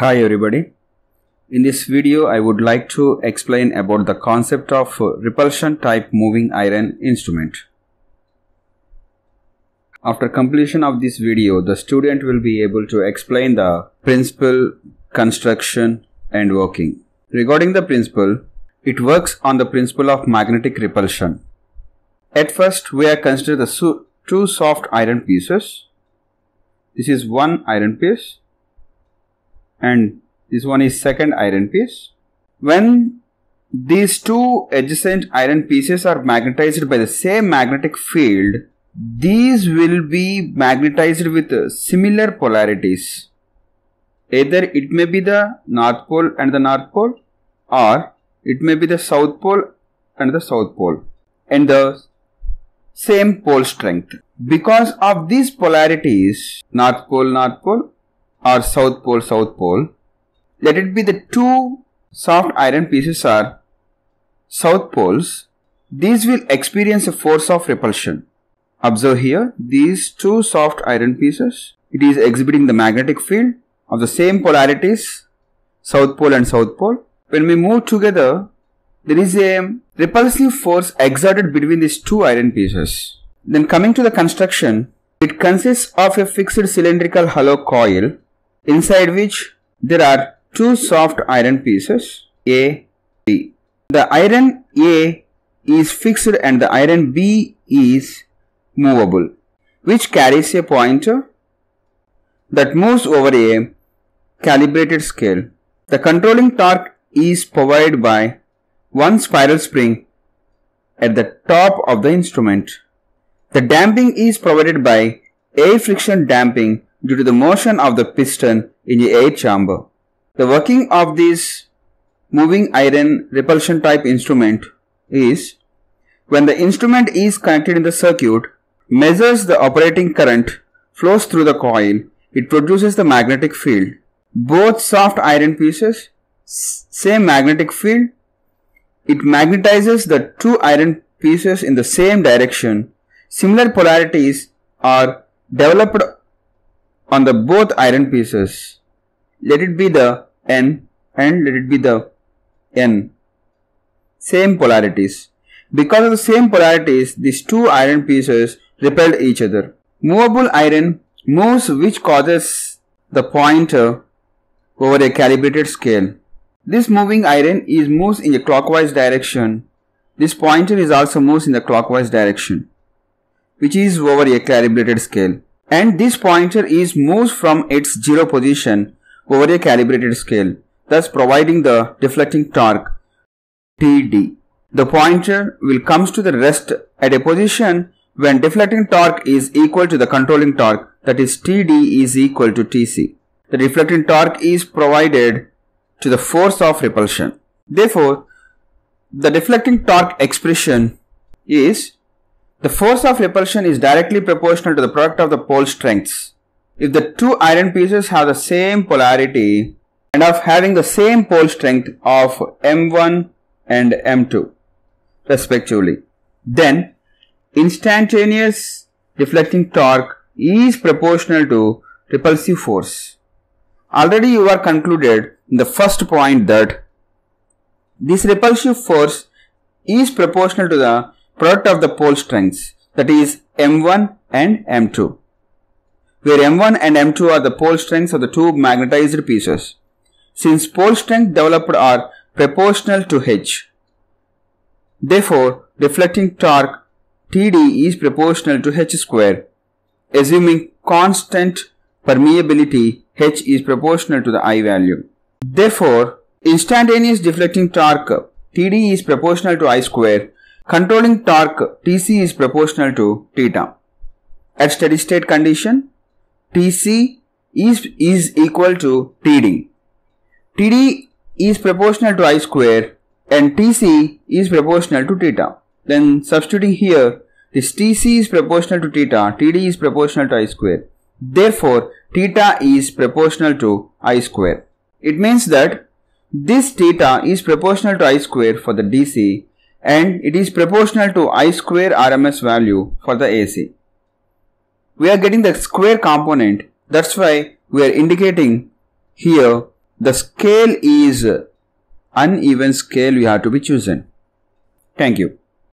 Hi everybody. In this video I would like to explain about the concept of repulsion type moving iron instrument. After completion of this video the student will be able to explain the principle, construction and working. Regarding the principle, it works on the principle of magnetic repulsion. At first we are consider the two soft iron pieces. This is one iron piece and this one is second iron piece. When these two adjacent iron pieces are magnetized by the same magnetic field, these will be magnetized with similar polarities. Either it may be the north pole and the north pole or it may be the south pole and the south pole and the same pole strength. Because of these polarities, north pole, north pole or south pole south pole. Let it be the two soft iron pieces are south poles. These will experience a force of repulsion. Observe here these two soft iron pieces it is exhibiting the magnetic field of the same polarities south pole and south pole. When we move together there is a repulsive force exerted between these two iron pieces. Then coming to the construction it consists of a fixed cylindrical hollow coil inside which there are two soft iron pieces A, B. The iron A is fixed and the iron B is movable, which carries a pointer that moves over a calibrated scale. The controlling torque is provided by one spiral spring at the top of the instrument. The damping is provided by air friction damping due to the motion of the piston in the air chamber. The working of this moving iron repulsion type instrument is when the instrument is connected in the circuit, measures the operating current, flows through the coil, it produces the magnetic field. Both soft iron pieces, same magnetic field, it magnetizes the two iron pieces in the same direction. Similar polarities are developed on the both iron pieces. Let it be the N and let it be the N. Same polarities. Because of the same polarities, these two iron pieces repelled each other. Movable iron moves which causes the pointer over a calibrated scale. This moving iron is moves in a clockwise direction. This pointer is also moves in the clockwise direction, which is over a calibrated scale and this pointer is moves from its zero position over a calibrated scale, thus providing the deflecting torque Td. The pointer will comes to the rest at a position when deflecting torque is equal to the controlling torque that is Td is equal to Tc. The deflecting torque is provided to the force of repulsion. Therefore, the deflecting torque expression is the force of repulsion is directly proportional to the product of the pole strengths. If the two iron pieces have the same polarity and of having the same pole strength of M1 and M2 respectively, then instantaneous deflecting torque is proportional to repulsive force. Already you are concluded in the first point that this repulsive force is proportional to the product of the pole strengths that is M1 and M2 where M1 and M2 are the pole strengths of the two magnetized pieces. Since pole strength developed are proportional to H, therefore deflecting torque Td is proportional to H square. Assuming constant permeability H is proportional to the I value. Therefore, instantaneous deflecting torque Td is proportional to I square Controlling torque Tc is proportional to theta. At steady state condition, Tc is, is equal to Td. Td is proportional to I square and Tc is proportional to theta. Then substituting here, this Tc is proportional to theta, Td is proportional to I square. Therefore, theta is proportional to I square. It means that this theta is proportional to I square for the DC and it is proportional to I square RMS value for the AC. We are getting the square component that's why we are indicating here the scale is uneven scale we have to be chosen. Thank you.